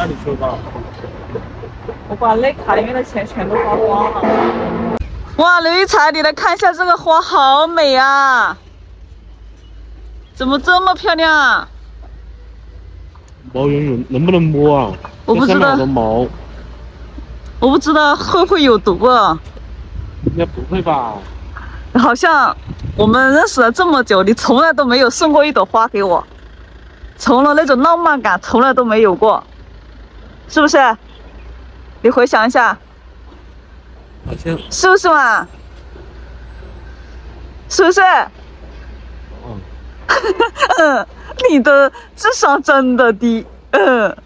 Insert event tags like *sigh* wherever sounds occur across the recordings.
那你说吧。我把那卡里面的钱全都花光了。哇，刘一才，你来看一下这个花，好美啊！怎么这么漂亮啊？毛茸茸，能不能摸啊？我不知道。毛。我不知道会不会有毒啊？应该不会吧？好像我们认识了这么久，你从来都没有送过一朵花给我，从了那种浪漫感从来都没有过，是不是？你回想一下，好像是不是嘛？是不是？嗯，*laughs* 你的智商真的低，嗯。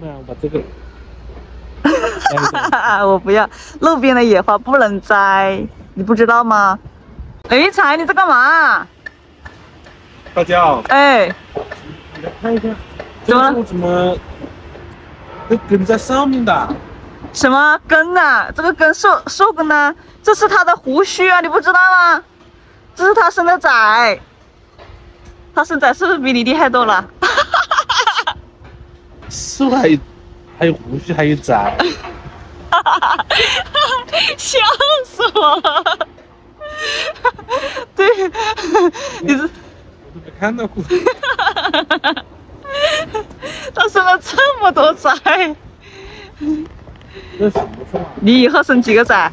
那我把这个。*laughs* 我不要，路边的野花不能摘，你不知道吗？刘一才，你在干嘛？大家好，哎，你来看一下，怎么怎么？这根在上面的，什么根啊？这个根树树根呢？这是它的胡须啊，你不知道吗？这是它生的崽，它生崽是不是比你厉害多了？树还有还有胡须，还有崽，*laughs* 笑死我了！对，你是我都没看到过。*laughs* *laughs* 他生了这么多崽？你以后生几个崽？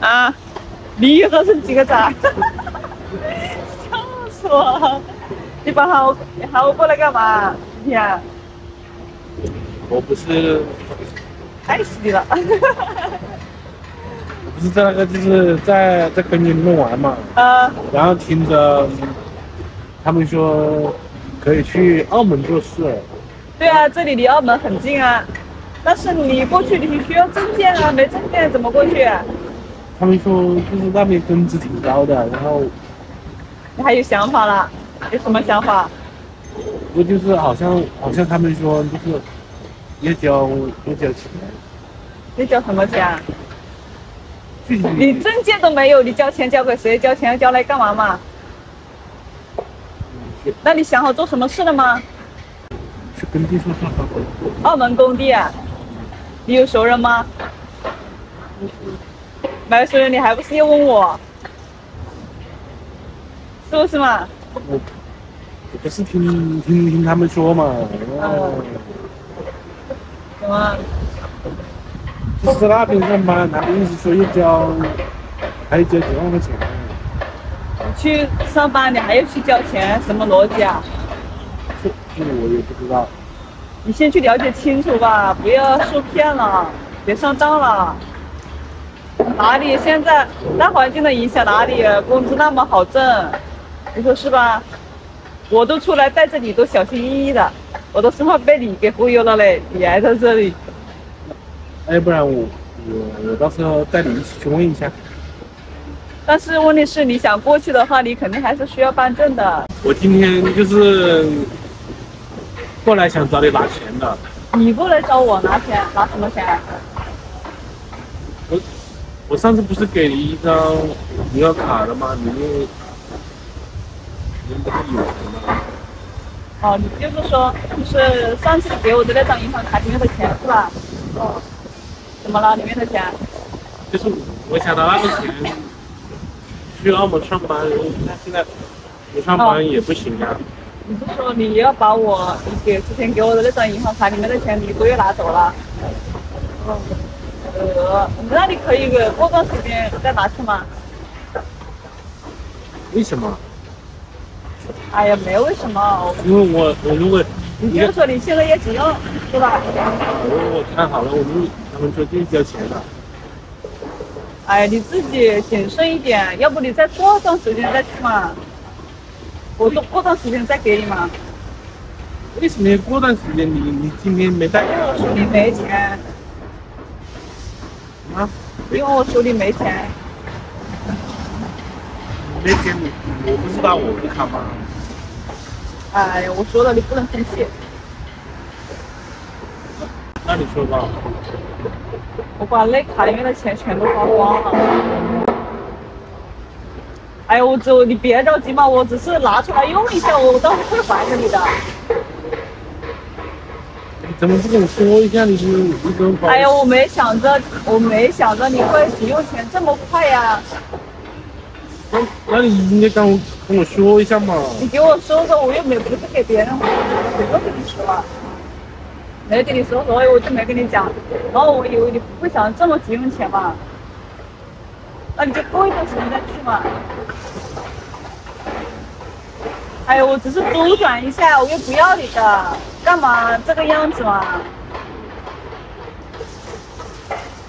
啊，你以后生几个崽？笑死我了！你把喊我，你喊我过来干嘛？今天？我不是爱死你了！不是在那个，就是在在跟你们玩嘛。啊。然后听着，他们说可以去澳门做事。对啊，这里离澳门很近啊。但是你过去你需要证件啊，没证件怎么过去？他们说就是那边工资挺高的，然后。你还有想法了？有什么想法？我就是好像好像他们说就是要交要交钱。要交什么钱？*laughs* 你证件都没有，你交钱交给谁？交钱交来干嘛嘛？那你想好做什么事了吗？去工地上上班。澳门工地啊？你有熟人吗？没熟人，你还不是要问我？是不是嘛？我我不是听听听他们说嘛。嗯。什么？就是在那边上班，他们意思说要交，还要交几万块钱。你去上班，你还要去交钱，什么逻辑啊？这这我也不知道。你先去了解清楚吧，不要受骗了，别上当了。哪里现在大环境的影响，哪里工资那么好挣？你说是吧？我都出来带着你，都小心翼翼的，我都生怕被你给忽悠了嘞。你还在这里。要不然我我我到时候带你一起去问一下。但是问题是，你想过去的话，你肯定还是需要办证的。我今天就是过来想找你拿钱的。你过来找我拿钱，拿什么钱？我我上次不是给你一张银行卡了吗？里面里面不是有钱吗？哦，你就是说，就是上次你给我的那张银行卡里面的钱是吧？哦。怎么了？里面的钱？就是我想拿那个钱去澳门上班，那现在不上班也不行啊。你是说你要把我你给之前给我的那张银行卡里面的钱你都要拿走了？嗯，呃，那你可以过段时间再拿去吗？为什么？哎呀，没为什么。因为我我如果你就说你现在也只用，对吧？我我看好了，我们。他们说就交钱了。哎，你自己谨慎一点，要不你再过段时间再去嘛。我过过段时间再给你嘛。为什么要过段时间？你你今天没带？因为我手里没钱。啊？因为我手里没钱。没钱你我不知道我的卡吗？哎呀，我说了你不能生气。那你说吧。我把那卡里面的钱全都花光了。哎呀，我走，你别着急嘛，我只是拿出来用一下，我到时候会还给你的。你怎么不跟我说一下？你是一个人哎呀，我没想着，我没想着你会急用钱这么快呀。那那你应该跟我跟我说一下嘛。你给我说说，我又没不是给别人，谁都跟你说。没跟你说，所以我就没跟你讲。然后我以为你不会想这么急用钱嘛，那你就过一段时间再去嘛。哎呀，我只是周转一下，我又不要你的，干嘛这个样子嘛？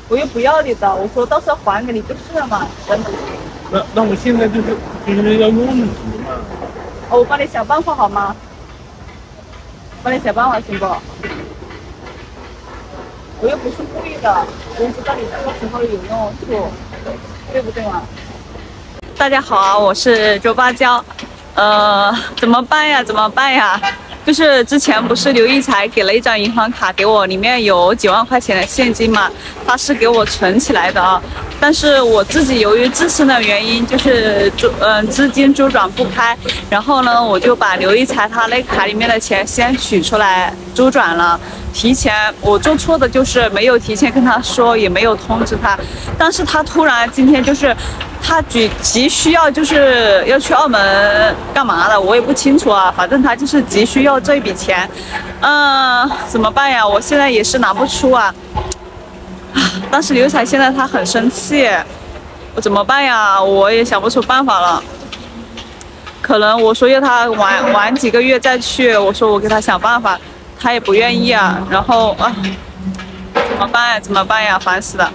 我又不要你的，我说到时候还给你就是了嘛，真的。那那我现在就是就是要用你嘛。哦，我帮你想办法好吗？帮你想办法行不？我又不是故意的，我知道你这个时候有用处，对不对嘛？大家好啊，我是周芭蕉。呃，怎么办呀？怎么办呀？就是之前不是刘一才给了一张银行卡给我，里面有几万块钱的现金嘛，他是给我存起来的啊。但是我自己由于自身的原因，就是周嗯资金周转不开，然后呢，我就把刘一才他那卡里面的钱先取出来周转了。提前我做错的就是没有提前跟他说，也没有通知他，但是他突然今天就是。他急急需要就是要去澳门干嘛的，我也不清楚啊。反正他就是急需要这笔钱，嗯，怎么办呀？我现在也是拿不出啊啊。但是刘彩现在他很生气，我怎么办呀？我也想不出办法了。可能我说要他晚晚几个月再去，我说我给他想办法，他也不愿意啊。然后啊，怎么办呀？怎么办呀？烦死了。